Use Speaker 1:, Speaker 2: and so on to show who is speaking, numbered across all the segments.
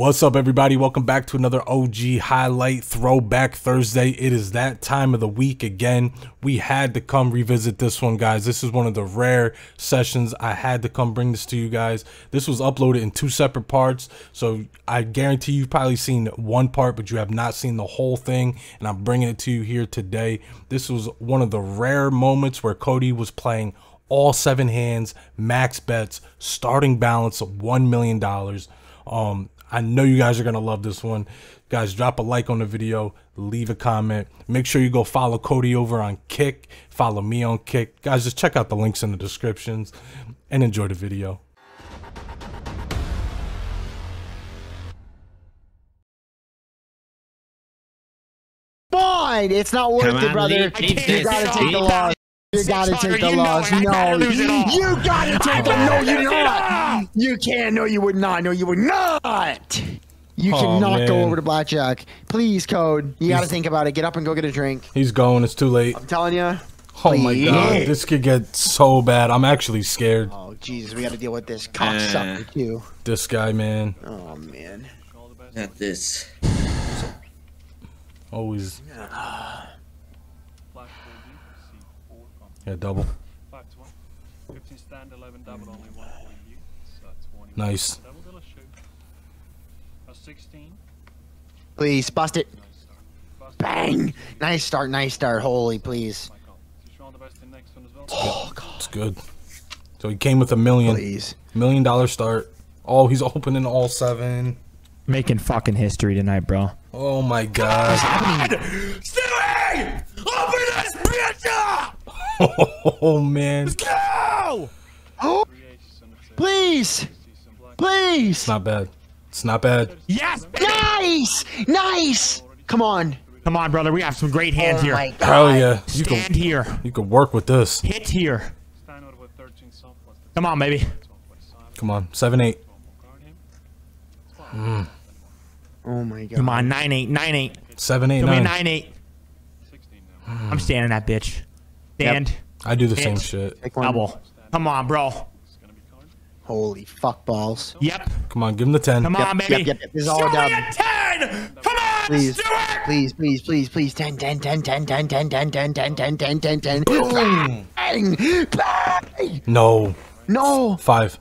Speaker 1: What's up, everybody? Welcome back to another OG Highlight Throwback Thursday. It is that time of the week again. We had to come revisit this one, guys. This is one of the rare sessions. I had to come bring this to you guys. This was uploaded in two separate parts, so I guarantee you've probably seen one part, but you have not seen the whole thing, and I'm bringing it to you here today. This was one of the rare moments where Cody was playing all seven hands, max bets, starting balance of $1 million. Um, I know you guys are going to love this one. Guys, drop a like on the video, leave a comment. Make sure you go follow Cody over on Kick, follow me on Kick. Guys, just check out the links in the descriptions and enjoy the video.
Speaker 2: Fine, it's not worth
Speaker 3: Come
Speaker 2: it, brother.
Speaker 3: leave- leave
Speaker 2: You gotta take the
Speaker 3: alone.
Speaker 2: loss. You gotta take the
Speaker 3: You
Speaker 2: loss.
Speaker 3: it.
Speaker 2: No,
Speaker 3: lose it
Speaker 2: you gotta take the. No, you
Speaker 3: lose it
Speaker 2: not. You can't. No, you would not. No, you would not. You
Speaker 1: Oh,
Speaker 2: cannot go over to blackjack. Please, code. You gotta
Speaker 1: He's-
Speaker 2: think about it. Get up and go get a drink.
Speaker 1: He's going. It's too late.
Speaker 2: I'm telling you.
Speaker 1: Oh my god. This could get so bad. I'm actually scared.
Speaker 2: Oh Jesus, we gotta deal with this cocksucker too.
Speaker 1: This guy, man.
Speaker 2: Oh man.
Speaker 3: At this.
Speaker 1: Always. Yeah, double.
Speaker 4: Five to one. 15 stand, 11 double, only one for you. So 20.
Speaker 1: Nice.
Speaker 4: Double dealer shoot. A 16.
Speaker 2: Please bust it.
Speaker 4: Nice start. Fast
Speaker 2: Bang. Nice start. Nice start. Holy please.
Speaker 4: my call. So show on the best in next one as well.
Speaker 2: Oh god.
Speaker 1: It's good. So he came with a million.
Speaker 2: Please.
Speaker 1: Million dollar start. Oh, he's opening all seven.
Speaker 5: Making fucking history tonight, bro.
Speaker 1: Oh my god.
Speaker 3: Stewie! Open this bitch up!
Speaker 1: Oh man.
Speaker 3: Go!
Speaker 2: Oh,
Speaker 4: Three aces and it's a
Speaker 2: please.
Speaker 4: see some black.
Speaker 2: Please.
Speaker 1: It's not bad. It's not bad.
Speaker 5: Yes! baby!
Speaker 2: Nice! Nice! Come on.
Speaker 5: Come on, brother. We have some great hands
Speaker 2: Oh
Speaker 5: here.
Speaker 2: my god.
Speaker 1: Hell yeah. You
Speaker 5: Stand
Speaker 1: can
Speaker 5: here.
Speaker 1: you can work with this.
Speaker 5: Hit here.
Speaker 4: Stand out with 13 soft plus the
Speaker 5: Come on, baby.
Speaker 4: 12 for the side.
Speaker 1: Come on. Seven eight.
Speaker 4: One more guard him.
Speaker 2: Oh my god.
Speaker 5: Come on, 9 8, 9 8.
Speaker 1: Seven eight
Speaker 5: Come in,
Speaker 1: nine.
Speaker 5: 9 8.
Speaker 4: 16 now.
Speaker 5: I'm standing that bitch. Stand.
Speaker 1: I do the same shit.
Speaker 5: Double. Come on, bro.
Speaker 4: It's gonna be card.
Speaker 2: Holy fuck balls.
Speaker 5: Yep.
Speaker 1: Come on, give him the ten.
Speaker 5: Come on,
Speaker 2: Yep,
Speaker 5: baby.
Speaker 2: yep, yep, yep. This is all
Speaker 5: Stewie
Speaker 2: dub.
Speaker 5: at 10. Come on,
Speaker 2: Please,
Speaker 5: Stewart.
Speaker 2: please, please, please, please. 10, 10, 10, 10, 10, 10, 10, 10, 10, 10, 10, 10, 10. Bang! Bang!
Speaker 1: No.
Speaker 2: No!
Speaker 1: Five.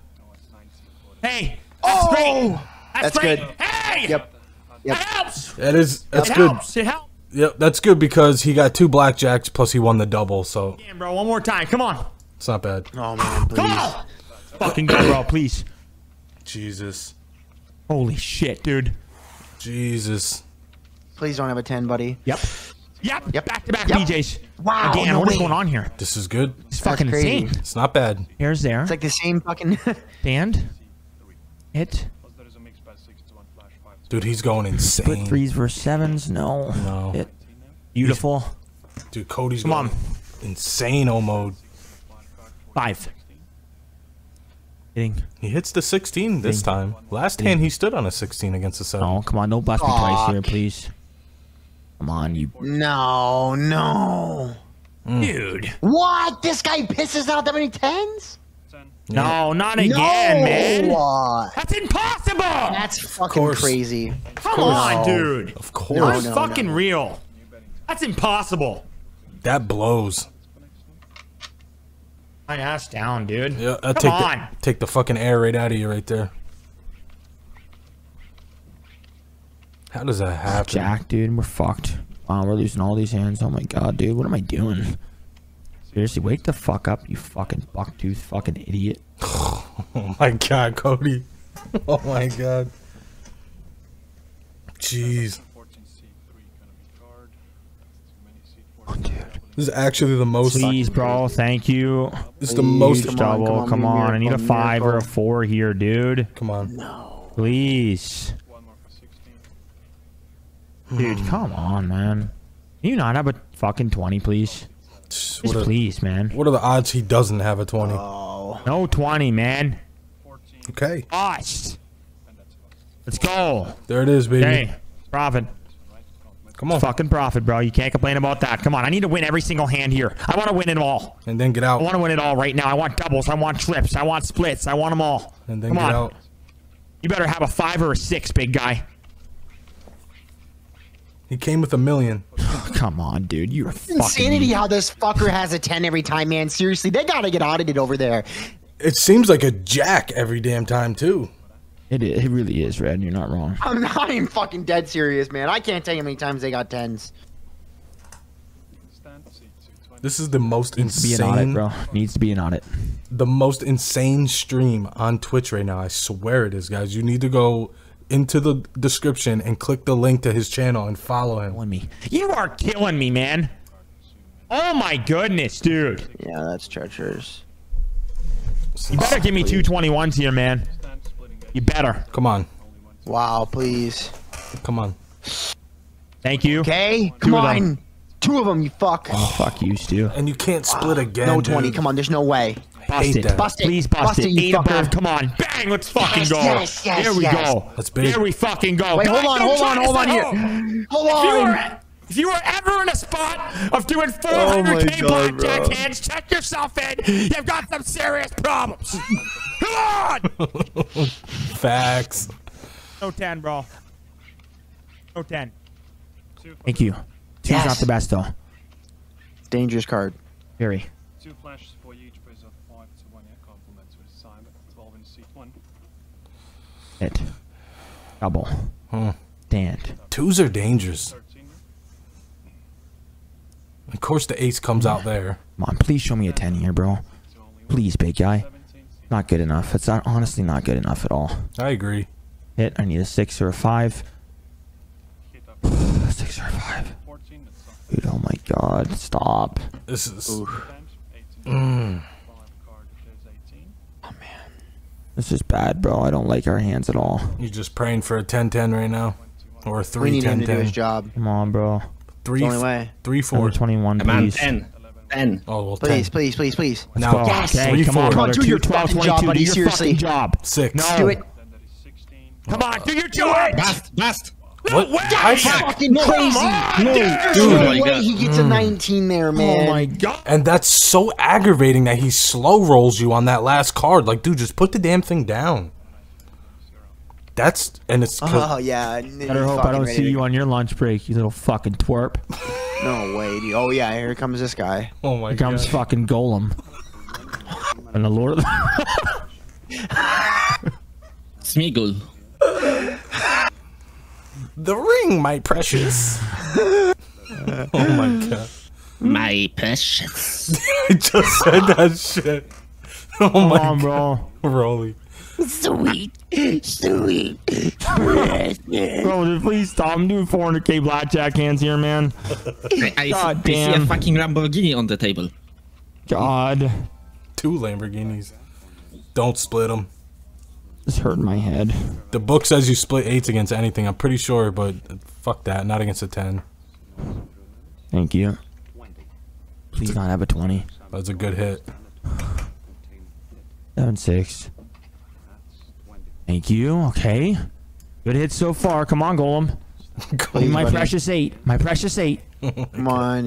Speaker 5: Hey. That's great.
Speaker 2: Oh!
Speaker 5: That's,
Speaker 2: That's
Speaker 5: great.
Speaker 2: good.
Speaker 5: Hey.
Speaker 2: Yep.
Speaker 5: That helps.
Speaker 1: That is that's
Speaker 5: it
Speaker 1: good.
Speaker 5: helps. It helps.
Speaker 1: Yep, that's good because he got two blackjacks plus he won the double, so
Speaker 5: Damn, bro. One more time. Come on.
Speaker 1: it's not bad.
Speaker 2: Oh man,
Speaker 5: Come
Speaker 2: please.
Speaker 5: on. Fucking go, bro. Please.
Speaker 1: Jesus.
Speaker 5: Holy shit, dude.
Speaker 1: Jesus.
Speaker 2: Please don't have a 10, buddy.
Speaker 5: Yep. Yep.
Speaker 2: Yep.
Speaker 5: Back to back
Speaker 2: Yep.
Speaker 5: PJs.
Speaker 2: Wow,
Speaker 5: Again,
Speaker 2: no
Speaker 5: what is
Speaker 2: way.
Speaker 5: going on here?
Speaker 1: This is good.
Speaker 5: It's fucking
Speaker 2: crazy.
Speaker 5: insane.
Speaker 1: It's not bad.
Speaker 5: Here's there.
Speaker 2: It's like the same fucking.
Speaker 5: Stand. Hit.
Speaker 4: Plus there is a mix bet 6 to 1 flash 5 to
Speaker 1: Dude, he's going
Speaker 5: Split
Speaker 1: insane.
Speaker 5: threes versus sevens. No.
Speaker 1: No.
Speaker 5: Hit.
Speaker 4: 19 now.
Speaker 5: Beautiful.
Speaker 1: Dude, Cody's
Speaker 5: Come
Speaker 1: going
Speaker 5: on.
Speaker 1: insane O mode.
Speaker 4: Flash card 14,
Speaker 5: Five.
Speaker 4: 16.
Speaker 5: Hitting.
Speaker 1: He hits the 16 this time. Last hand he stood on a 16 against the 7.
Speaker 5: Oh, come on. Don't bust me twice here, please. Come on, you.
Speaker 2: no, no.
Speaker 5: Dude.
Speaker 2: What? This guy pisses out that many 10s?
Speaker 4: 10.
Speaker 5: No, not again,
Speaker 2: no.
Speaker 5: man. That's impossible.
Speaker 2: That's fucking crazy.
Speaker 5: come on,
Speaker 2: No.
Speaker 5: dude.
Speaker 1: Of
Speaker 5: That's
Speaker 1: course.
Speaker 2: no,
Speaker 5: fucking
Speaker 2: no.
Speaker 5: real. That's impossible.
Speaker 1: That blows.
Speaker 5: My ass down, dude.
Speaker 1: Yeah,
Speaker 5: Come
Speaker 1: take
Speaker 5: on.
Speaker 1: the, take the fucking air right out of you right there. How does that happen?
Speaker 5: Jack, dude, we're fucked. Wow, we're losing all these hands. Oh my god, dude, what am I doing? Seriously, wake the fuck up, you fucking bucktooth fucking idiot.
Speaker 1: Oh my god, Cody. Oh my god. Jeez.
Speaker 4: 14 C3 gonna be card. That's too many C4.
Speaker 5: dude.
Speaker 1: This is actually the most.
Speaker 5: Please, bro, thank you.
Speaker 1: This is the most.
Speaker 2: Come on,
Speaker 5: Double,
Speaker 2: come on,
Speaker 5: come on. I need a
Speaker 2: miracle,
Speaker 5: five or a four here, dude.
Speaker 1: Come on. No.
Speaker 5: Please.
Speaker 4: One more for 16.
Speaker 5: Dude, come on, man. Can you not have a fucking 20, please?
Speaker 1: What
Speaker 5: Just
Speaker 1: are,
Speaker 5: please, man.
Speaker 1: what are the odds he doesn't have a 20?
Speaker 2: Oh.
Speaker 5: No 20, man.
Speaker 4: 14.
Speaker 1: Okay.
Speaker 5: Us.
Speaker 4: And that's about
Speaker 5: Let's go.
Speaker 1: There it is, baby.
Speaker 5: Hey, profit.
Speaker 1: Come on.
Speaker 5: Fucking profit, bro. You can't complain about that. Come on, I need to win every single hand here. I want to win it all.
Speaker 1: And then get out.
Speaker 5: I want to win it all right now. I want doubles. I want trips. I want splits. I want them all.
Speaker 1: And then
Speaker 5: Come
Speaker 1: get
Speaker 5: on.
Speaker 1: out.
Speaker 5: You better have a five or a six, big guy.
Speaker 1: He came with a million.
Speaker 5: Come on, dude. You're a fucking.
Speaker 2: Insanity how this fucker has a 10 every time, man. Seriously, they gotta get audited over there.
Speaker 1: It seems like a jack every damn time too.
Speaker 5: It, is, it really is, Red. You're not wrong.
Speaker 2: I'm not even fucking dead serious, man. I can't tell you how many times they got 10s.
Speaker 1: This is the most
Speaker 5: Needs to be an audit,
Speaker 1: insane,
Speaker 5: bro. Needs to be an audit.
Speaker 1: the most insane stream on Twitch right now. I swear it is, guys. You need to go into the description and click the link to his channel and follow him.
Speaker 5: Killing me. You are killing me, man. Oh my goodness, dude.
Speaker 2: Yeah, that's treacherous.
Speaker 5: You better give me two 21s here, man.
Speaker 4: Stand splitting edge.
Speaker 5: You better.
Speaker 1: Come on,
Speaker 2: Wow, please.
Speaker 1: come on.
Speaker 5: Thank you.
Speaker 2: Okay, come
Speaker 5: Two of them.
Speaker 2: on. Two of them, you fuck.
Speaker 5: Oh, fuck you, Stu.
Speaker 1: And you can't split again.
Speaker 2: no 20,
Speaker 1: dude.
Speaker 2: come on, there's no way.
Speaker 5: Bust it.
Speaker 2: Bust it.
Speaker 5: Please bust,
Speaker 2: Bust
Speaker 5: it.
Speaker 2: it, you
Speaker 5: Eight above. Come on. Bang. Let's fucking
Speaker 2: Yes,
Speaker 5: go.
Speaker 2: yes, yes,
Speaker 5: there we
Speaker 2: yes.
Speaker 5: go.
Speaker 1: That's big.
Speaker 5: There we fucking go.
Speaker 2: Wait, hold on,
Speaker 5: don't
Speaker 2: hold on, hold on here. Hold on.
Speaker 5: Oh. if you were ever in a spot of doing
Speaker 2: Oh
Speaker 5: 400k
Speaker 2: God,
Speaker 5: blackjack
Speaker 2: bro.
Speaker 5: hands, check yourself in. You've got some serious problems. Come on.
Speaker 1: Facts.
Speaker 5: No 10, bro. No 10. Thank you. Two's
Speaker 2: Yes.
Speaker 5: not the best, though.
Speaker 2: Dangerous card.
Speaker 5: Very.
Speaker 4: Two flashes for you, each prize of 5 to 1 year compliments with Simon. 12 in seat 1.
Speaker 5: Hit. Double.
Speaker 1: Huh.
Speaker 5: Stand.
Speaker 1: Twos are dangerous.
Speaker 4: 13.
Speaker 1: Of course, the ace comes out there.
Speaker 5: Come on, please show me a 10 here, bro.
Speaker 4: To only one.
Speaker 5: Please, big guy. Not good enough. It's not, honestly not good enough at all.
Speaker 1: I agree.
Speaker 5: Hit. I need a 6 or a 5.
Speaker 4: Hit up
Speaker 5: A 6 or a 5.
Speaker 4: 14. That's off.
Speaker 5: Dude, oh my god. Stop.
Speaker 1: This is
Speaker 4: Times 18.
Speaker 1: Mm.
Speaker 4: 5 card is 18.
Speaker 5: This is bad, bro. I don't like our hands at all.
Speaker 1: you're just praying for a 10-10 right now, or a three
Speaker 2: we need him to do his
Speaker 1: 3-10-10.
Speaker 2: job.
Speaker 5: Come on, bro.
Speaker 1: Three,
Speaker 2: It's the only way.
Speaker 1: three,
Speaker 5: Number
Speaker 1: four.
Speaker 5: 21,
Speaker 3: Come on,
Speaker 5: please.
Speaker 3: 10. 10.
Speaker 1: Oh well,
Speaker 2: Please,
Speaker 1: 10.
Speaker 2: please, please, please.
Speaker 1: Now,
Speaker 5: Go.
Speaker 2: Yes.
Speaker 5: Okay,
Speaker 1: Three,
Speaker 5: come
Speaker 1: four.
Speaker 5: on,
Speaker 1: Come on,
Speaker 5: brother.
Speaker 2: do your
Speaker 5: 2, 12,
Speaker 2: fucking job,
Speaker 5: 22.
Speaker 2: buddy,
Speaker 5: Do your
Speaker 2: seriously.
Speaker 5: fucking job.
Speaker 1: six.
Speaker 5: No.
Speaker 2: Do it.
Speaker 4: Then that is 16.
Speaker 5: Come on, do your job.
Speaker 3: Bust, bust.
Speaker 1: What?
Speaker 2: That's fucking crazy.
Speaker 5: No,
Speaker 2: There's
Speaker 1: dude.
Speaker 2: no
Speaker 3: Oh my
Speaker 2: way
Speaker 3: God.
Speaker 2: he gets a mm. 19 there, oh man.
Speaker 5: Oh my god.
Speaker 1: And that's so aggravating that he slow rolls you on that last card. Like, dude, just put the damn thing down. That's and it's 'cause-
Speaker 2: Oh yeah.
Speaker 5: Better hope I don't see you on your lunch break, you little fucking twerp.
Speaker 2: No way, dude. Oh yeah, here comes this guy.
Speaker 1: oh my
Speaker 5: Here comes
Speaker 1: god.
Speaker 5: fucking Golem. And the Lord of the
Speaker 3: Smeagol.
Speaker 1: The ring, my precious. oh my god.
Speaker 3: My precious.
Speaker 1: I just said that shit. Oh
Speaker 5: Come
Speaker 1: my
Speaker 5: on,
Speaker 1: god,
Speaker 5: bro.
Speaker 1: Rolly.
Speaker 2: Sweet, sweet.
Speaker 5: Bro, dude, please stop. I'm doing 400k blackjack hands here, man.
Speaker 3: I, I,
Speaker 5: God
Speaker 3: I see a fucking Lamborghini on the table.
Speaker 5: God.
Speaker 1: Two Lamborghinis. Don't split them.
Speaker 5: It's hurting my head.
Speaker 1: The book says you split eights against anything. I'm pretty sure, but fuck that. Not against a ten.
Speaker 5: Thank you. Please not have a 20.
Speaker 1: That's a good hit.
Speaker 5: 7 6. Thank you. Okay. Good hit so far. Come on, Golem.
Speaker 2: Please,
Speaker 5: My
Speaker 2: buddy.
Speaker 5: precious 8. My precious 8.
Speaker 2: Come on.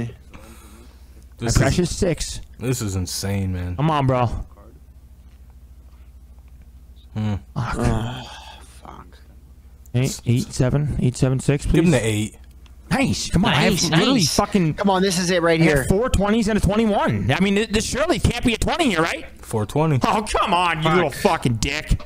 Speaker 5: My
Speaker 1: is,
Speaker 5: precious 6.
Speaker 1: this is insane, man.
Speaker 5: Come on, bro.
Speaker 1: Hmm.
Speaker 2: Fuck.
Speaker 5: Eight, eight, seven, eight, seven, six, please.
Speaker 1: Give him the eight.
Speaker 5: Nice. Come on.
Speaker 3: Nice,
Speaker 5: I have literally fucking
Speaker 2: Come on, this is it right
Speaker 5: I
Speaker 2: here.
Speaker 5: have four 20s and a 21. I mean, this surely can't be a 20 here, right?
Speaker 1: 420.
Speaker 5: Oh, come on, you little fucking dick.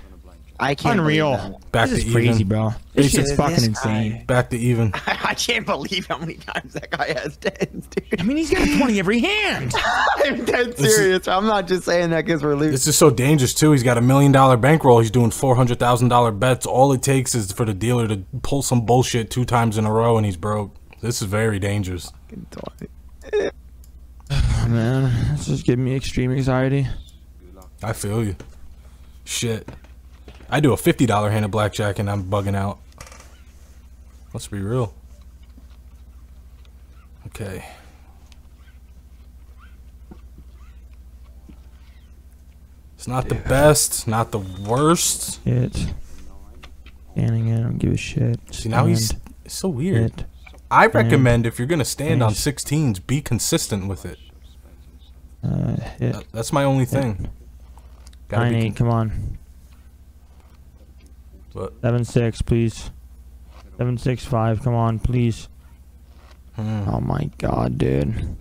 Speaker 2: I can't. believe
Speaker 5: Unreal.
Speaker 1: Back
Speaker 5: this
Speaker 1: to
Speaker 5: is crazy, bro. This
Speaker 1: Basic-
Speaker 5: shit's fucking
Speaker 2: This
Speaker 5: insane.
Speaker 1: Back to even.
Speaker 2: that. I can't believe how many times that guy has tens, dude.
Speaker 5: I mean, he's got a 20 every hand.
Speaker 2: I'm dead serious. I'm not just saying that because we're losing.
Speaker 1: This is so dangerous too. He's got a million dollar bankroll. He's doing four hundred thousand dollar bets. All it takes is for the dealer to pull some bullshit two times in a row, and he's broke. This is very dangerous.
Speaker 5: Oh, man, this is giving me extreme anxiety.
Speaker 1: I feel you. Shit. I do a fifty dollar hand of blackjack and I'm bugging out. Let's be real. Okay. It's not the best, not the worst.
Speaker 5: Hit. Standing in, I don't give a shit.
Speaker 1: See now he's it's so weird.
Speaker 5: hit.
Speaker 1: I recommend if you're gonna stand on
Speaker 5: Nice.
Speaker 1: 16s, be consistent with it.
Speaker 5: Uh, hit.
Speaker 1: That- That's my only thing. Gotta
Speaker 5: Nine, eight, come on.
Speaker 1: But
Speaker 5: Seven six, please. Seven six five. Come on, please.
Speaker 1: hmm,
Speaker 5: Oh my god, dude.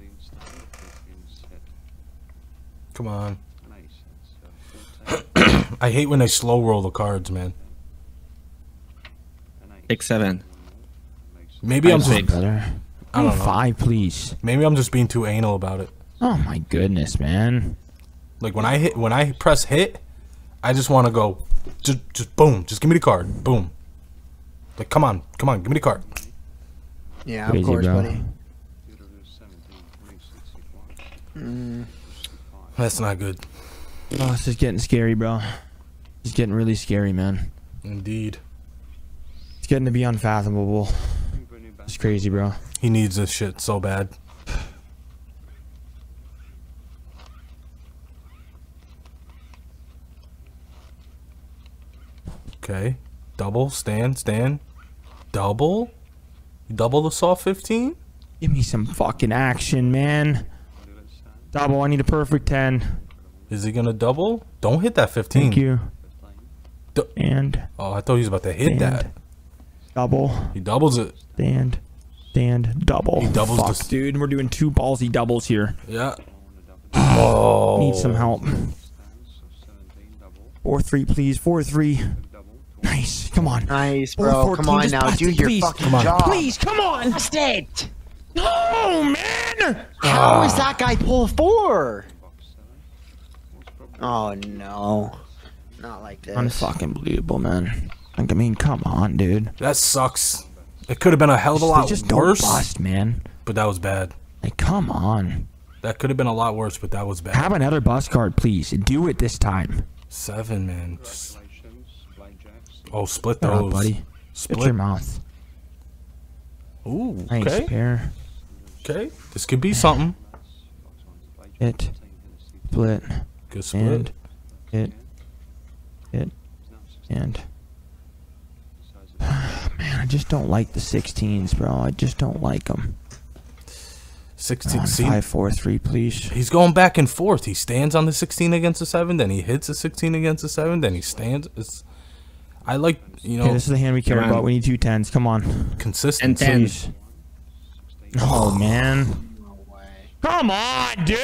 Speaker 1: come on. I hate when they slow roll the cards, man.
Speaker 3: Six seven.
Speaker 1: Maybe I'm just
Speaker 3: six.
Speaker 5: Brother.
Speaker 1: I don't know.
Speaker 5: Five, please.
Speaker 1: maybe I'm just being too anal about it.
Speaker 5: Oh my goodness, man.
Speaker 1: Like when I hit when I press hit, I just want to go just just boom, just give me the card. Boom. Like come on, come on, give me the card.
Speaker 2: Yeah,
Speaker 5: Crazy,
Speaker 2: of course,
Speaker 5: bro.
Speaker 2: buddy.
Speaker 1: That's not good.
Speaker 5: Oh, this is getting scary, bro. It's getting really scary, man.
Speaker 1: Indeed.
Speaker 5: It's getting to be unfathomable. It's crazy, bro.
Speaker 1: He needs this shit so bad. Okay. Double, stand, stand. Double? You double the soft 15?
Speaker 5: Give me some fucking action, man. Double, I need a perfect 10.
Speaker 1: Is he gonna double? Don't hit that 15.
Speaker 5: Thank you.
Speaker 1: Du-
Speaker 5: And
Speaker 1: Oh, I thought he was about to hit that.
Speaker 5: Double.
Speaker 1: He doubles it.
Speaker 5: Stand. Stand. Double.
Speaker 1: He doubles
Speaker 5: Fuck,
Speaker 1: the
Speaker 5: dude. We're doing two ballsy doubles here.
Speaker 1: Yeah. Oh.
Speaker 5: Need some oh. help. Four three, please. Four three. Nice. Come on.
Speaker 2: Nice, bro.
Speaker 5: four,
Speaker 2: Come on now,
Speaker 5: bust
Speaker 2: do
Speaker 5: it,
Speaker 2: your
Speaker 5: please?
Speaker 2: fucking
Speaker 1: Come on.
Speaker 2: job.
Speaker 5: Please, come on.
Speaker 2: Bust it.
Speaker 5: No, man.
Speaker 2: How is ah. that guy pull four? Oh no, not like this.
Speaker 5: Unfucking believable, man. I mean, come on, dude.
Speaker 1: That sucks. It could have been a hell of a
Speaker 5: They
Speaker 1: lot
Speaker 5: just
Speaker 1: worse,
Speaker 5: don't bust, man.
Speaker 1: but that was bad.
Speaker 5: Like, come on.
Speaker 1: That could have been a lot worse, but that was bad.
Speaker 5: Have another bus card, please. Do it this time.
Speaker 1: Seven, man. Just- Oh, split those.
Speaker 5: buddy. Shut
Speaker 1: Split.
Speaker 5: your mouth.
Speaker 1: Ooh,
Speaker 5: Nice
Speaker 1: okay.
Speaker 5: pair.
Speaker 1: Okay. This could be something.
Speaker 5: It, Split.
Speaker 1: Good split.
Speaker 5: And. Hit. Hit. And. Man, I just don't like the 16s, bro. I just don't like them.
Speaker 1: 16.
Speaker 5: On
Speaker 1: See,
Speaker 5: 5 4 3, please.
Speaker 1: he's going back and forth. He stands on the 16 against the 7, then he hits the 16 against the 7, then he stands. It's, I like, you know,
Speaker 5: Okay, this is the hand we care about. We need two tens. Come on.
Speaker 1: consistency.
Speaker 3: And ten.
Speaker 5: Oh, man.
Speaker 2: No way.
Speaker 5: Come on, dude!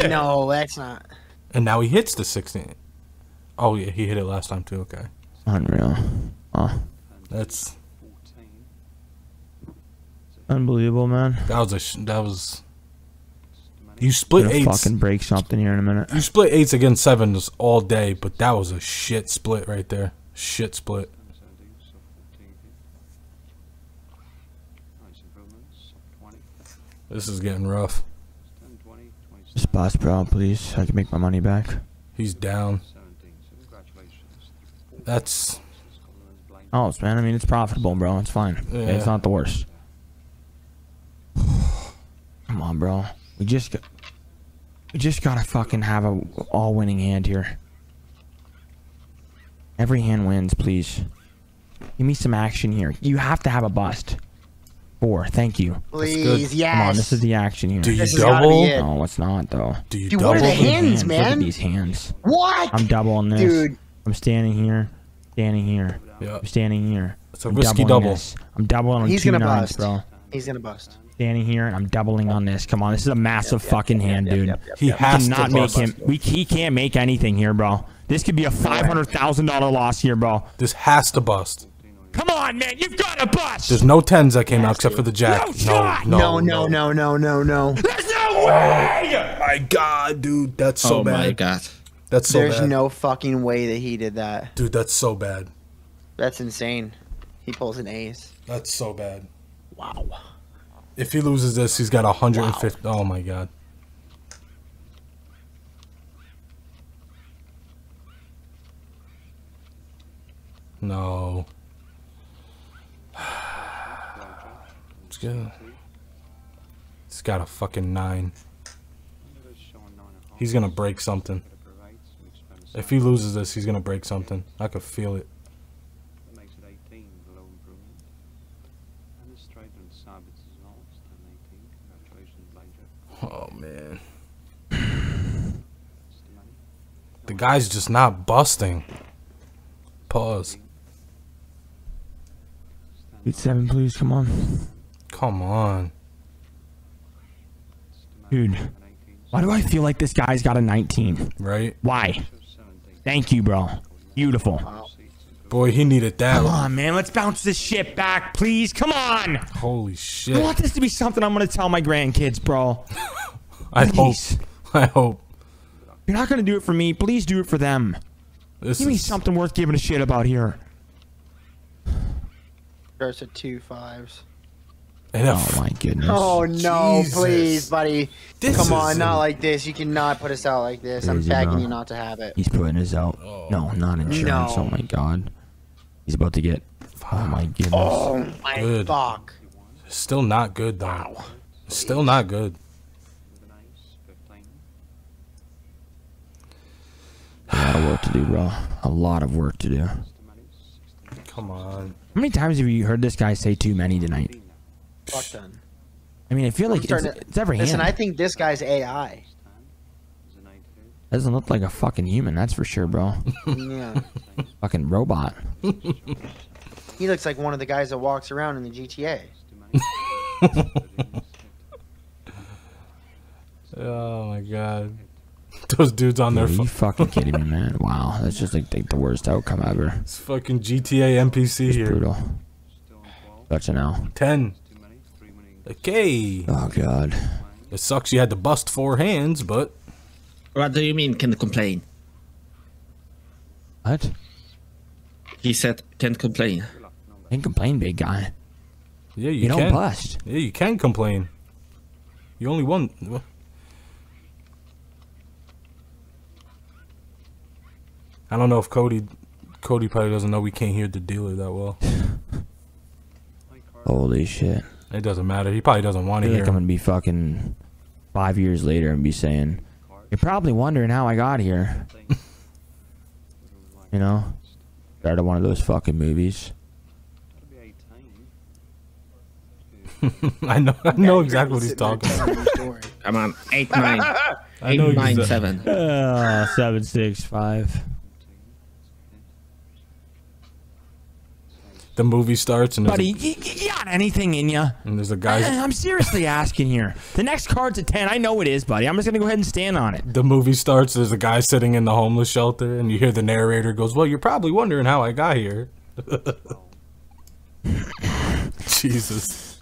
Speaker 2: Dude, no, that's not.
Speaker 1: And now he hits the 16. Oh, yeah, he hit it last time, too. Okay.
Speaker 5: Unreal. Oh,
Speaker 1: That's,
Speaker 5: unbelievable, man.
Speaker 1: that was a, sh- that was, you split
Speaker 5: Gonna
Speaker 1: eights.
Speaker 5: fucking break something here in a minute.
Speaker 1: You split eights against sevens all day, but that was a shit split right there. Shit split. This is getting rough.
Speaker 5: Just bust, bro, please. I can make my money back.
Speaker 1: He's down. That's
Speaker 5: Oh, man. I mean, it's profitable, bro. It's fine.
Speaker 1: Yeah.
Speaker 5: It's not the worst. Come on, bro. We just got. We just gotta fucking have a all winning hand here. Every hand wins, please. Give me some action here. You have to have a bust. Four. Thank you.
Speaker 2: Please, yes.
Speaker 5: Come on, this is the action here.
Speaker 1: do you
Speaker 2: This
Speaker 1: double?
Speaker 5: No, it's not though.
Speaker 1: Do you
Speaker 2: Dude,
Speaker 1: double?
Speaker 2: what are the
Speaker 5: Look at these
Speaker 2: hands,
Speaker 5: Look at
Speaker 2: man?
Speaker 5: these hands.
Speaker 2: What?
Speaker 5: I'm doubling this.
Speaker 2: Dude.
Speaker 5: I'm standing here, standing here.
Speaker 1: Yeah.
Speaker 5: I'm standing here.
Speaker 1: It's a
Speaker 5: I'm
Speaker 1: risky double.
Speaker 5: this. I'm doubling on
Speaker 2: He's
Speaker 5: two
Speaker 2: gonna
Speaker 5: nines,
Speaker 2: bust.
Speaker 5: bro.
Speaker 2: He's gonna bust.
Speaker 5: Standing here, and I'm doubling on this. Come on, this is a massive fucking hand, dude.
Speaker 1: He
Speaker 5: We
Speaker 1: has to
Speaker 5: cannot make
Speaker 1: bust.
Speaker 5: him. We he can't make anything here, bro. This could be a five hundred thousand dollar loss here, bro.
Speaker 1: This has to bust.
Speaker 5: Come on, man, you've got to bust.
Speaker 1: There's no tens that came out except for the jack.
Speaker 5: No shot!
Speaker 2: No, no, no, no, no, no.
Speaker 5: There's no way.
Speaker 1: Oh, My God, dude, that's so bad.
Speaker 3: oh my god.
Speaker 1: That's so bad.
Speaker 2: There's
Speaker 1: bad.
Speaker 2: no fucking way that he did that.
Speaker 1: Dude, that's so bad.
Speaker 2: That's insane. He pulls an ace.
Speaker 1: That's so bad.
Speaker 2: Wow.
Speaker 1: If he loses this, he's got 150. Oh my God. No. It's good. It's got a fucking nine. He's gonna break something. If he loses this, he's gonna break something. I could feel it.
Speaker 4: makes it 18 below improvement. And the straight and Sabitz is lost and 18. Congratulations, Blanger.
Speaker 1: Oh man. The guy's just not busting. Pause.
Speaker 5: Eight seven, please. Come on,
Speaker 1: Come on.
Speaker 5: dude. Why do I feel like this guy's got a 19?
Speaker 1: Right?
Speaker 5: Why? Thank you, bro. Beautiful.
Speaker 1: Boy, he needed that.
Speaker 5: Come on, man. Let's bounce this shit back, please. Come on.
Speaker 1: Holy shit.
Speaker 5: I want this to be something I'm gonna tell my grandkids, bro.
Speaker 1: I hope. I hope.
Speaker 5: You're not gonna do it for me. Please do it for them.
Speaker 1: This
Speaker 5: Give me
Speaker 1: is
Speaker 5: something worth giving a shit about here.
Speaker 2: Starts at two fives.
Speaker 1: and a
Speaker 5: Oh my goodness.
Speaker 2: Oh no,
Speaker 1: Jesus.
Speaker 2: please, buddy.
Speaker 1: This
Speaker 2: Come on, not like this. You cannot put us out like this. I'm begging you not to have it.
Speaker 5: He's putting us out. Oh. No, not insurance.
Speaker 2: No.
Speaker 5: Oh my god. He's about to get. Oh my goodness.
Speaker 2: Oh my
Speaker 1: Good.
Speaker 2: fuck.
Speaker 1: Still not good though. Still not good.
Speaker 5: A lot of work to do, bro. A lot of work to do.
Speaker 1: Come on.
Speaker 5: Many times have you heard this guy say too many tonight?
Speaker 2: Fuck done.
Speaker 5: I mean, I feel like it's,
Speaker 2: starting to-
Speaker 5: it's every
Speaker 2: Listen,
Speaker 5: hand.
Speaker 2: I think this guy's AI.
Speaker 5: Doesn't look like a fucking human, that's for sure, bro.
Speaker 2: Yeah.
Speaker 5: fucking robot.
Speaker 2: He looks like one of the guys that walks around in the GTA.
Speaker 1: Oh my god. Those dudes on
Speaker 5: Are
Speaker 1: their
Speaker 5: you
Speaker 1: fu-
Speaker 5: fucking kidding me, man? Wow, that's just like, like the worst outcome ever.
Speaker 1: it's fucking GTA NPC here.
Speaker 5: Brutal. Such an L.
Speaker 1: 10. Okay.
Speaker 5: Oh god.
Speaker 1: It sucks you had to bust four hands, but
Speaker 3: What do you mean can complain?
Speaker 5: What?
Speaker 3: He said can't complain.
Speaker 5: Can't complain, big guy.
Speaker 1: yeah, you,
Speaker 5: You, don't
Speaker 1: can.
Speaker 5: bust.
Speaker 1: Yeah, you can complain. You only won. I don't know if Cody Cody probably doesn't know we can't hear the dealer that well.
Speaker 5: Holy shit.
Speaker 1: It doesn't matter. He probably doesn't want
Speaker 5: I
Speaker 1: to
Speaker 5: feel
Speaker 1: hear.
Speaker 5: like I'm gonna be fucking five years later and be saying, You're probably wondering how I got here. you know? Started one of those fucking movies.
Speaker 1: I know. I know exactly what he's talking about.
Speaker 3: Come on, eight nine,
Speaker 1: I
Speaker 3: eight
Speaker 1: know
Speaker 3: nine
Speaker 1: exact-
Speaker 3: seven.
Speaker 5: Uh, seven, six, five.
Speaker 1: The movie starts and there's,
Speaker 5: Buddy,
Speaker 1: a,
Speaker 5: you, you got anything in you?
Speaker 1: and there's a guy.
Speaker 5: I'm seriously asking here. The next card's a 10. I know it is, buddy. I'm just going to go ahead and stand on it.
Speaker 1: The movie starts. There's a guy sitting in the homeless shelter, and you hear the narrator goes, "Well, you're probably wondering how I got here." Jesus.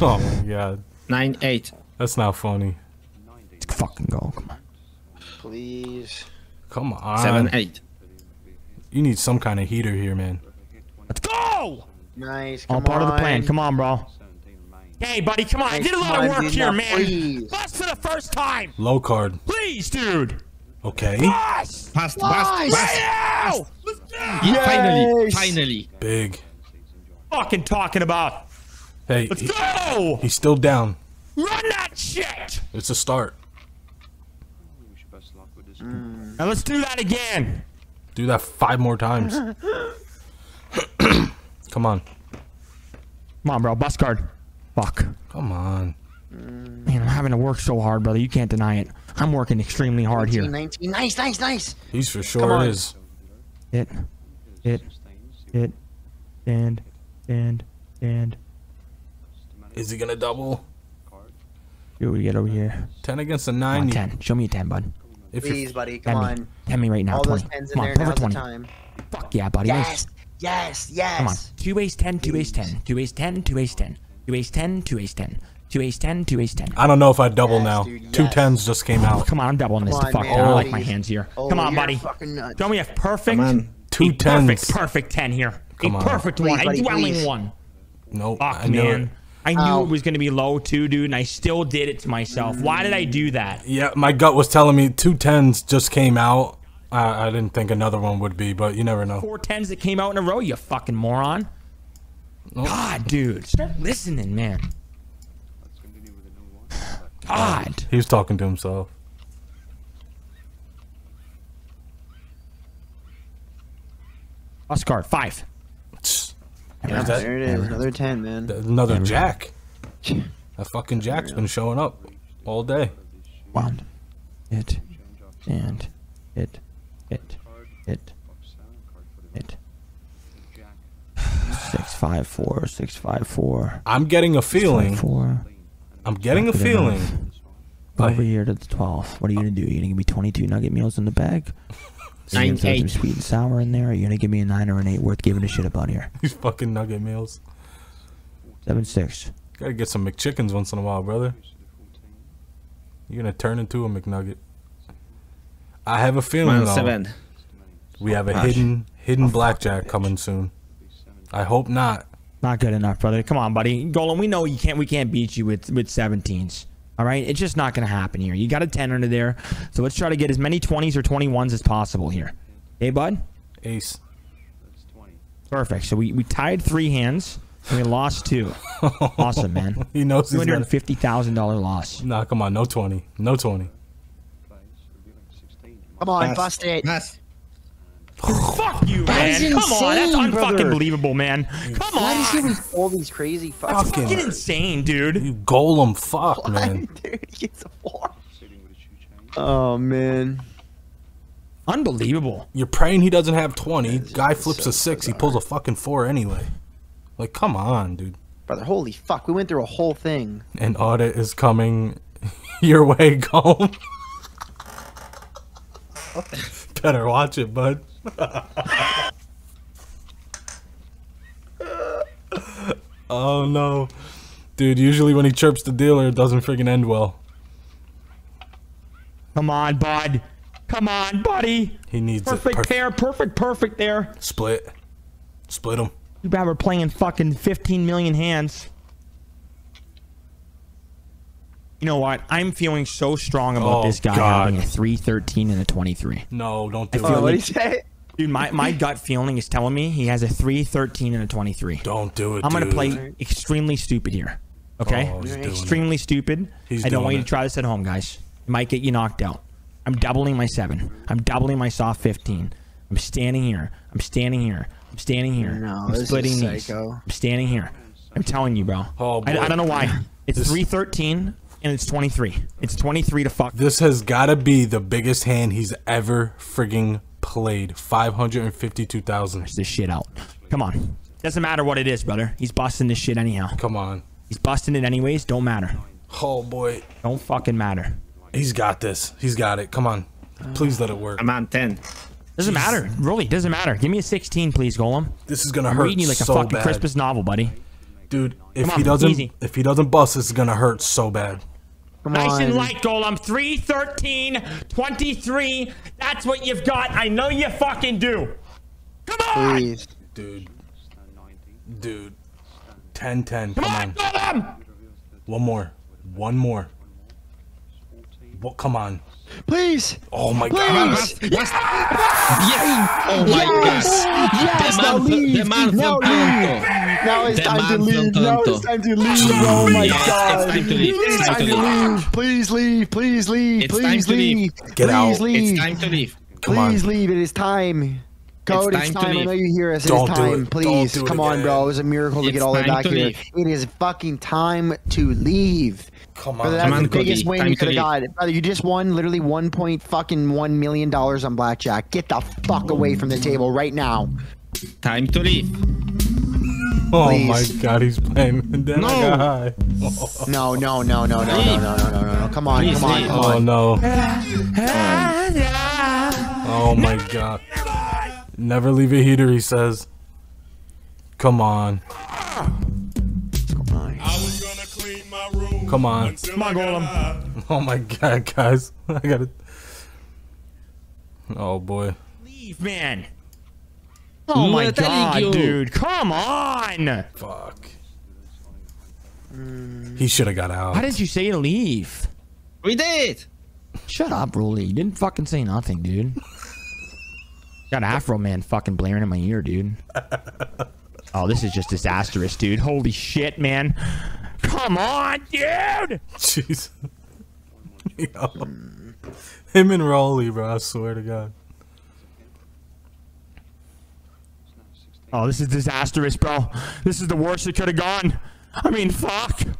Speaker 1: Oh my god.
Speaker 3: Nine eight.
Speaker 1: That's not funny.
Speaker 5: Let's fucking go. Come on.
Speaker 2: Please.
Speaker 1: Come on.
Speaker 3: Seven eight.
Speaker 1: You need some kind of heater here, man.
Speaker 5: Let's go!
Speaker 2: Nice.
Speaker 5: All
Speaker 2: Come
Speaker 5: part of the plan. Come on, bro. Hey, buddy, come on. I did a lot of work here,
Speaker 2: now,
Speaker 5: man.
Speaker 2: please.
Speaker 5: Bust for the first time.
Speaker 1: Low card.
Speaker 5: Please, dude.
Speaker 1: Okay.
Speaker 5: Bust.
Speaker 3: Bust, bust,
Speaker 2: Nice.
Speaker 3: bust.
Speaker 5: Now.
Speaker 3: Yeah, Finally,
Speaker 2: Yes.
Speaker 3: finally.
Speaker 1: Big.
Speaker 5: Fucking talking about.
Speaker 1: Hey,
Speaker 5: Let's
Speaker 1: he-
Speaker 5: go.
Speaker 1: he's still down.
Speaker 5: Run that shit.
Speaker 1: It's a start.
Speaker 5: Now let's do that again.
Speaker 1: Do that five more times. Come on.
Speaker 5: Come on, bro. Bus card. Fuck.
Speaker 1: Come on.
Speaker 5: Man, I'm having to work so hard, brother. You can't deny it. I'm working extremely hard
Speaker 2: 19,
Speaker 5: here.
Speaker 2: 19. Nice, nice, nice.
Speaker 1: He's for
Speaker 2: Come
Speaker 1: sure
Speaker 2: on.
Speaker 1: is.
Speaker 5: Hit, hit, hit, stand, And. And.
Speaker 1: Is he gonna double?
Speaker 5: See what we get over here.
Speaker 1: Ten against a nine.
Speaker 5: on, 10. Show me a 10, bud.
Speaker 1: If
Speaker 2: Please, buddy. Come
Speaker 5: 10
Speaker 2: on.
Speaker 5: me. 10 me right now.
Speaker 2: All
Speaker 5: 20.
Speaker 2: those tens in
Speaker 5: Come on,
Speaker 2: there.
Speaker 5: put over
Speaker 2: Now's the
Speaker 5: 20.
Speaker 2: time.
Speaker 5: Fuck yeah, buddy.
Speaker 2: Yes.
Speaker 5: Nice.
Speaker 2: Yes. Yes.
Speaker 5: Come on. 2 ace 10, 2 ace 10. 2 ace 10, 2 ace 10. 2 ace 10, 2 ace 10. 2 ace 10, 2 ace 10.
Speaker 1: I don't know if I double
Speaker 2: Yes,
Speaker 1: now.
Speaker 2: dude, yes.
Speaker 1: tens just came out.
Speaker 5: Come on, I'm doubling this
Speaker 2: Come
Speaker 5: to
Speaker 2: on,
Speaker 5: fuck
Speaker 2: man,
Speaker 5: down. I like
Speaker 2: oh,
Speaker 5: my hands here.
Speaker 2: Oh,
Speaker 5: Come on, buddy.
Speaker 2: fucking nuts.
Speaker 5: Show me a perfect.
Speaker 3: Come on.
Speaker 1: Two
Speaker 5: a perfect,
Speaker 1: tens.
Speaker 5: perfect 10 here.
Speaker 1: Come
Speaker 5: a
Speaker 1: on.
Speaker 5: perfect
Speaker 2: Please,
Speaker 5: one.
Speaker 2: buddy,
Speaker 5: a dwelling
Speaker 2: please.
Speaker 5: one.
Speaker 1: Nope.
Speaker 5: Fuck,
Speaker 1: I knew
Speaker 5: man.
Speaker 1: it.
Speaker 5: I knew
Speaker 2: Ow.
Speaker 5: it oh. was going to be low too, dude, and I still did it to myself. Why did I do that?
Speaker 1: Yeah, my gut was telling me two tens just came out. I, I didn't think another one would be, but you never know.
Speaker 5: Four tens that came out in a row, you fucking moron.
Speaker 1: Oh.
Speaker 5: God, dude. Start listening, man. God.
Speaker 1: He was talking to himself.
Speaker 5: Oscar. Five.
Speaker 1: Tss.
Speaker 5: Never.
Speaker 1: Is that-
Speaker 2: There it is. Another 10, man.
Speaker 1: Another jack. That fucking jack's been showing up all day.
Speaker 5: One. It. And. Hit. Hit. Hit. Hit. Six. five four six five four
Speaker 1: I'm getting a feeling.
Speaker 5: four.
Speaker 1: I'm getting a feeling.
Speaker 5: Over here to the twelfth. What are you gonna do? You gonna give me 22 nugget meals in the bag? Are you
Speaker 3: Nine,
Speaker 5: gonna throw some sweet and sour in there? Are you gonna give me a nine or an eight worth giving a shit about here?
Speaker 1: These fucking nugget meals.
Speaker 5: Seven six.
Speaker 1: Gotta get some McChickens once in a while, brother. You're gonna turn into a McNugget. I have a feeling
Speaker 3: Man
Speaker 1: though,
Speaker 3: seven.
Speaker 1: We have a
Speaker 5: Gosh.
Speaker 1: hidden hidden blackjack coming soon. I hope not.
Speaker 5: Not good enough, brother. Come on, buddy. Golem, we know you can't. We can't beat you with with 17s. All right, it's just not gonna happen here. You got a 10 under there, so let's try to get as many 20s or 21s as possible here. Hey, bud.
Speaker 1: Ace.
Speaker 4: That's 20.
Speaker 5: Perfect. So we we tied three hands and we lost two. Awesome, man.
Speaker 1: He knows
Speaker 5: Two
Speaker 1: he's
Speaker 5: hundred
Speaker 1: gonna.
Speaker 5: and fifty thousand dollar loss.
Speaker 1: Nah, come on, no twenty, no twenty.
Speaker 4: Plays, revealing 16.
Speaker 2: Come on,
Speaker 3: Pass.
Speaker 2: bust it.
Speaker 3: Pass.
Speaker 5: Fuck you,
Speaker 2: That
Speaker 5: man.
Speaker 2: is
Speaker 5: Come on, that's unfucking believable, man. Come
Speaker 2: Why does he
Speaker 5: on.
Speaker 2: with all these crazy fucking?
Speaker 5: Fucking insane, dude.
Speaker 1: You golem, fuck, man.
Speaker 2: Dude, he gets a four.
Speaker 4: Proceeding with a shoe change.
Speaker 2: Oh man.
Speaker 5: Unbelievable.
Speaker 1: You're praying he doesn't have twenty. Guy flips a six, he pulls a fucking four anyway. Like, come on, dude.
Speaker 2: Brother, holy fuck, we went through a whole thing.
Speaker 1: An audit is coming your way, Golem. Better watch it, bud. oh no. Dude, usually when he chirps the dealer, it doesn't freaking end well.
Speaker 5: Come on, bud. Come on, buddy.
Speaker 1: He needs
Speaker 5: Perfect
Speaker 1: it. Perf-
Speaker 5: pair. Perfect, perfect there.
Speaker 1: Split. Split him.
Speaker 5: You bad we're playing fucking 15 million hands. You know what? I'm feeling so strong about
Speaker 1: Oh,
Speaker 5: this guy
Speaker 1: God.
Speaker 5: having a 313 and a 23.
Speaker 1: No, don't do
Speaker 5: feel
Speaker 1: it.
Speaker 2: Oh, what did he say?
Speaker 5: Dude, my, my gut feeling is telling me he has a 313 and a 23.
Speaker 1: Don't do it.
Speaker 5: I'm going to play extremely stupid here. Okay?
Speaker 1: Oh, he's doing it.
Speaker 5: extremely stupid.
Speaker 1: He's
Speaker 5: I don't
Speaker 1: doing
Speaker 5: want you to try this at home, guys. It might get you knocked out. I'm doubling my 7. I'm doubling my soft 15. I'm standing here. I'm standing here. I'm standing here.
Speaker 2: No,
Speaker 5: I'm splitting these.
Speaker 2: psycho.
Speaker 5: I'm standing here. I'm telling you, bro.
Speaker 1: Oh,
Speaker 5: I,
Speaker 1: boy.
Speaker 5: I don't know why. It's
Speaker 1: This-
Speaker 5: 313 and it's 23. It's 23 to fuck.
Speaker 1: This has got to be the biggest hand he's ever frigging played. 552,000.
Speaker 5: this shit out. Come on. Doesn't matter what it is, brother. He's busting this shit anyhow.
Speaker 1: Come on.
Speaker 5: He's busting it anyways. Don't matter.
Speaker 1: Oh boy.
Speaker 5: Don't fucking matter.
Speaker 1: He's got this. He's got it. Come on. Please let it work.
Speaker 3: I'm on 10.
Speaker 5: Doesn't matter. Really, doesn't matter. Give me a 16, please, Golem.
Speaker 1: This is gonna hurt
Speaker 5: reading you like
Speaker 1: so
Speaker 5: a fucking
Speaker 1: bad.
Speaker 5: Christmas novel, buddy.
Speaker 1: Dude, if
Speaker 5: Come
Speaker 1: he doesn't
Speaker 5: easy.
Speaker 1: if he doesn't bust, this is gonna hurt so bad.
Speaker 2: Come
Speaker 5: Nice
Speaker 2: on.
Speaker 5: and light, Golem. 313, 23. That's what you've got. I know you fucking do. Come on.
Speaker 2: Please.
Speaker 1: Dude, dude. 10 10.
Speaker 5: Come
Speaker 1: Come
Speaker 5: on,
Speaker 1: on.
Speaker 5: Golem.
Speaker 1: One more. One more.
Speaker 4: 14.
Speaker 1: What come on.
Speaker 2: Please.
Speaker 1: Oh my
Speaker 2: Please.
Speaker 1: god.
Speaker 3: Yes! Yes! Oh my
Speaker 2: Yes!
Speaker 3: god!
Speaker 2: Yes,
Speaker 3: the
Speaker 2: now leave.
Speaker 3: the man
Speaker 2: now leave.
Speaker 3: Toronto.
Speaker 2: Now it's time to leave. Now it's time to leave. Oh my
Speaker 3: Yes,
Speaker 2: god.
Speaker 3: it's time to leave.
Speaker 2: It's time to leave. Please leave. Please leave.
Speaker 3: It's
Speaker 2: Please
Speaker 3: leave.
Speaker 2: leave.
Speaker 1: Get
Speaker 2: Please
Speaker 1: out.
Speaker 2: leave.
Speaker 3: It's time to leave.
Speaker 1: Come on.
Speaker 2: Please leave. It is time. Code, it's
Speaker 3: time
Speaker 2: time.
Speaker 3: to
Speaker 2: I
Speaker 3: leave.
Speaker 2: know you hear us. It is
Speaker 1: Don't do
Speaker 2: time.
Speaker 1: it.
Speaker 2: Please.
Speaker 1: do it
Speaker 2: Come on, bro. It was a miracle to
Speaker 3: It's
Speaker 2: get all the way
Speaker 3: time
Speaker 2: back
Speaker 3: to
Speaker 2: here.
Speaker 3: leave.
Speaker 2: It is fucking time to leave.
Speaker 1: Come
Speaker 2: Brother,
Speaker 1: on.
Speaker 2: that's
Speaker 3: Come on,
Speaker 2: the biggest
Speaker 3: Cody.
Speaker 2: win
Speaker 3: Time
Speaker 2: you
Speaker 3: to
Speaker 2: could have
Speaker 3: leave.
Speaker 2: got. Brother, you just won literally one point fucking one million dollars on blackjack. Get the fuck away from the table right now.
Speaker 3: Time to leave.
Speaker 1: Oh my god, he's playing. And then I
Speaker 3: No.
Speaker 1: got high.
Speaker 2: No, no, no, no, no, no, no, no, no, no, no. Come on,
Speaker 3: Please
Speaker 2: come on,
Speaker 3: leave.
Speaker 2: come
Speaker 1: Oh
Speaker 2: on.
Speaker 1: no. Um, oh my god. Never leave a heater, he says. Come on. Come on.
Speaker 5: Come on, Golem.
Speaker 1: Oh my god, guys. I gotta. Oh boy.
Speaker 5: Leave, man. Oh my god,
Speaker 3: you.
Speaker 5: dude. Come on.
Speaker 1: Fuck. He should have got out.
Speaker 5: Why didn't you say to leave?
Speaker 3: We did!
Speaker 5: Shut up, Rolly. You didn't fucking say nothing, dude. Got Afroman fucking blaring in my ear, dude. Oh, this is just disastrous, dude. Holy shit, man. Come on, dude.
Speaker 1: Jeez. Yo. Him and Rolly, bro. I swear to God.
Speaker 5: Oh, this is disastrous, bro. This is the worst it could have gone. I mean, fuck.
Speaker 4: Proceeds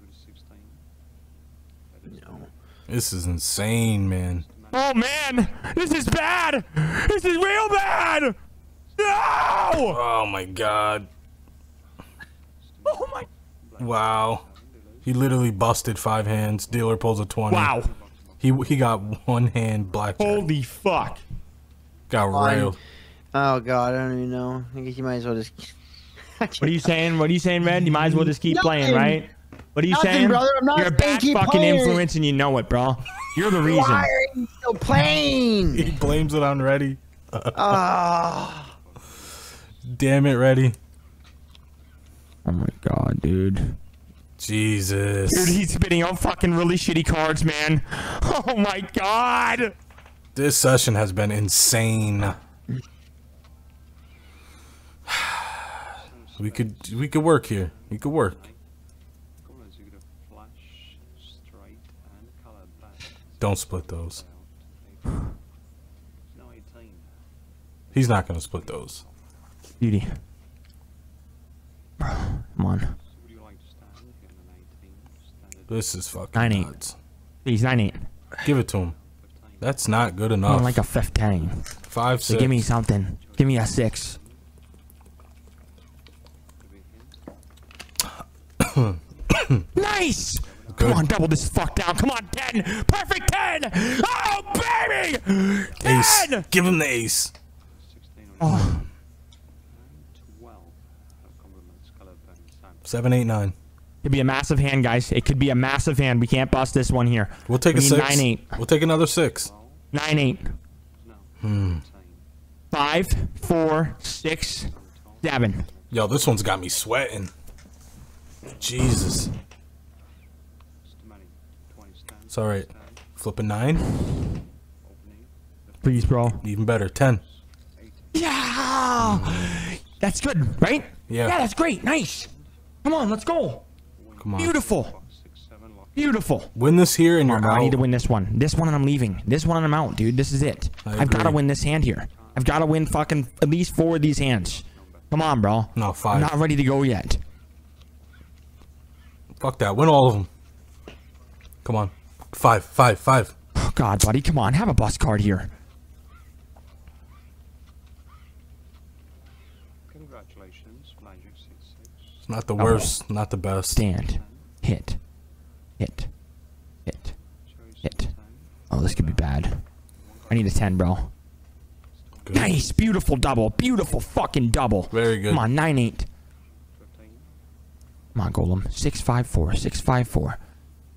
Speaker 4: with a 16.
Speaker 1: This is insane, man.
Speaker 5: Oh man, this is bad. This is real bad. No.
Speaker 1: Oh my God. Oh, my. Wow. He literally busted five hands. Dealer pulls a 20.
Speaker 5: Wow.
Speaker 1: He he got one hand blackjack.
Speaker 5: Holy fuck.
Speaker 1: got
Speaker 2: Fine.
Speaker 1: railed.
Speaker 2: Oh god, I don't even know. I guess you might as well just.
Speaker 5: What are you saying? What are you saying, Red? You might as well just keep playing, right? What are you
Speaker 2: Nothing,
Speaker 5: saying?
Speaker 2: brother. I'm not
Speaker 5: You're a
Speaker 2: saying
Speaker 5: bad fucking
Speaker 2: playing.
Speaker 5: influence and you know it, bro. You're the reason.
Speaker 2: Why are you still playing?
Speaker 1: He blames it on Ready.
Speaker 2: Ah,
Speaker 1: Damn it, Ready.
Speaker 5: Oh my god, dude.
Speaker 1: Jesus.
Speaker 5: Dude, he's spitting out fucking really shitty cards, man. Oh my god.
Speaker 1: This session has been insane. We could we could work here. We could work.
Speaker 4: Colours you get a flash, straight, and colour back.
Speaker 1: Don't split those.
Speaker 4: It's no 18.
Speaker 1: He's not gonna split those.
Speaker 5: Beauty. Bro, come on.
Speaker 4: So would you like to stand here in an 18? Standard
Speaker 1: This is fucking
Speaker 5: Nine eight.
Speaker 1: nuts.
Speaker 5: Please, 9 8.
Speaker 1: Give it to him. That's not good enough.
Speaker 5: don't like a 15.
Speaker 1: Five
Speaker 5: So
Speaker 1: six.
Speaker 5: give me something. Give me a 6.
Speaker 4: Could be here.
Speaker 5: Nice!
Speaker 1: Good.
Speaker 5: Come on, double this fuck down. Come on, 10. Perfect 10. Oh, baby! 10!
Speaker 1: ace. Give him the ace.
Speaker 4: 16 on
Speaker 5: Oh,
Speaker 4: and 12. Have compliments, colour back, and sound.
Speaker 1: Seven, eight, nine.
Speaker 5: could be a massive hand, guys. It could be a massive hand. We can't bust this one here.
Speaker 1: We'll take
Speaker 5: we
Speaker 1: a six.
Speaker 5: 9 8.
Speaker 1: We'll take another six.
Speaker 5: 9 8.
Speaker 4: No.
Speaker 1: Hmm.
Speaker 5: 5, 4, 6, 7.
Speaker 1: Yo, this one's got me sweating. Jesus.
Speaker 4: It's too many. 20 stand.
Speaker 1: It's all right.
Speaker 4: Stand.
Speaker 1: Flipping nine.
Speaker 4: Opening.
Speaker 5: Please, bro.
Speaker 1: Even better. Ten.
Speaker 5: Yeah! That's good, right?
Speaker 1: Yeah.
Speaker 5: Yeah, that's great. Nice. Come on, let's go.
Speaker 1: Come on.
Speaker 5: Beautiful.
Speaker 4: Box 6, 7, lock.
Speaker 5: Beautiful.
Speaker 1: Win this here and
Speaker 5: Come
Speaker 1: you're
Speaker 5: bro. I need to win this one. This one and I'm leaving. This one and I'm out, dude. This is it.
Speaker 1: I
Speaker 5: I've got to win this hand here. I've got to win fucking at least four of these hands. Come on, bro.
Speaker 1: No,
Speaker 5: I'm
Speaker 1: five.
Speaker 5: not ready to go yet.
Speaker 1: Fuck that. Win all of them. Come on. Five, five, five.
Speaker 5: Oh, God, buddy. Come on. Have a bus card here.
Speaker 4: Congratulations. Blackjack 6, 6.
Speaker 1: It's not the worst, oh. not the best.
Speaker 5: Stand. Hit. Hit. Hit. Hit. Oh, this could be bad. I need a 10, bro.
Speaker 1: Good.
Speaker 5: Nice. Beautiful double. Beautiful fucking double.
Speaker 1: Very good.
Speaker 5: Come on. 9 8.
Speaker 4: 15.
Speaker 5: Come on, Golem. Six five four. Six five four.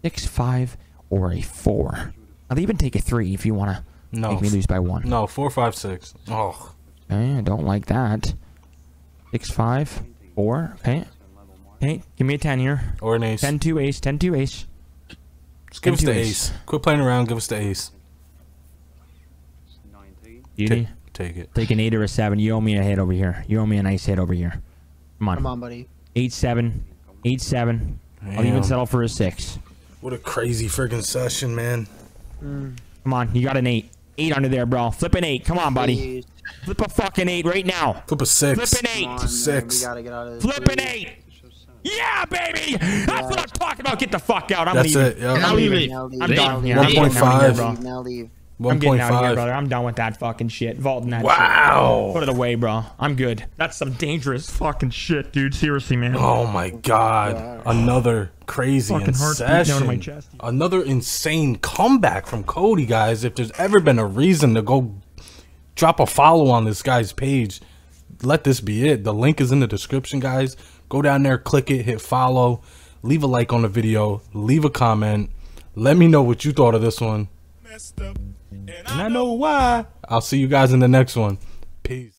Speaker 5: Six five or a four. I'll even take a three if you wanna
Speaker 1: No.
Speaker 5: make me lose by one.
Speaker 1: No, four, five, six. Oh,
Speaker 5: Okay, I don't like that. Six five four. Okay.
Speaker 4: It's a level.
Speaker 5: Okay. Give me a ten here.
Speaker 1: or an ace.
Speaker 5: Ten two ace. Ten two ace.
Speaker 1: Just give us
Speaker 5: ten
Speaker 1: the
Speaker 5: two
Speaker 1: ace. Quit playing around. Give us the ace.
Speaker 4: It's 19.
Speaker 5: Beauty.
Speaker 1: Take, take it.
Speaker 5: Take an eight or a seven. You owe me a hit over here. You owe me a nice hit over here. Come on.
Speaker 2: come on, buddy.
Speaker 5: Eight seven. Eight seven. I'll even settle for a six.
Speaker 1: What a crazy freaking session, man. Mm.
Speaker 5: Come on. You got an eight. Eight under there, bro. Flip an eight. Come on, buddy.
Speaker 2: Please.
Speaker 5: Flip a fucking eight right now.
Speaker 1: Flip a six.
Speaker 5: Flip an eight.
Speaker 2: Come on, man,
Speaker 1: Six.
Speaker 2: We gotta get out of this.
Speaker 5: Flip an eight. Yeah, baby. That's what I'm talking about. Get the fuck out. I'm
Speaker 1: That's
Speaker 5: leaving.
Speaker 1: it. Yeah.
Speaker 3: Now
Speaker 2: Now
Speaker 3: leave
Speaker 2: leave,
Speaker 3: it.
Speaker 5: I'm
Speaker 3: Leave.
Speaker 5: done. here.
Speaker 2: now
Speaker 5: I'm
Speaker 2: leave,
Speaker 5: getting out of here,
Speaker 1: 1.5.
Speaker 5: bro.
Speaker 2: Leave, now leave.
Speaker 5: I'm getting out of here,
Speaker 1: 1.5.
Speaker 5: brother. I'm done with that fucking shit. Vaulting that
Speaker 1: Wow.
Speaker 5: shit. Put it away, bro. I'm good. That's some dangerous fucking shit, dude. Seriously, man.
Speaker 1: Oh my god. Another crazy
Speaker 5: Fucking heart's beating out my
Speaker 1: session.
Speaker 5: chest.
Speaker 1: Another insane comeback from Cody, guys. If there's ever been a reason to go drop a follow on this guy's page, let this be it. The link is in the description, guys. Go down there, click it, hit follow, leave a like on the video, leave a comment. Let me know what you thought of this one. And I know why. I'll see you guys in the next one. Peace.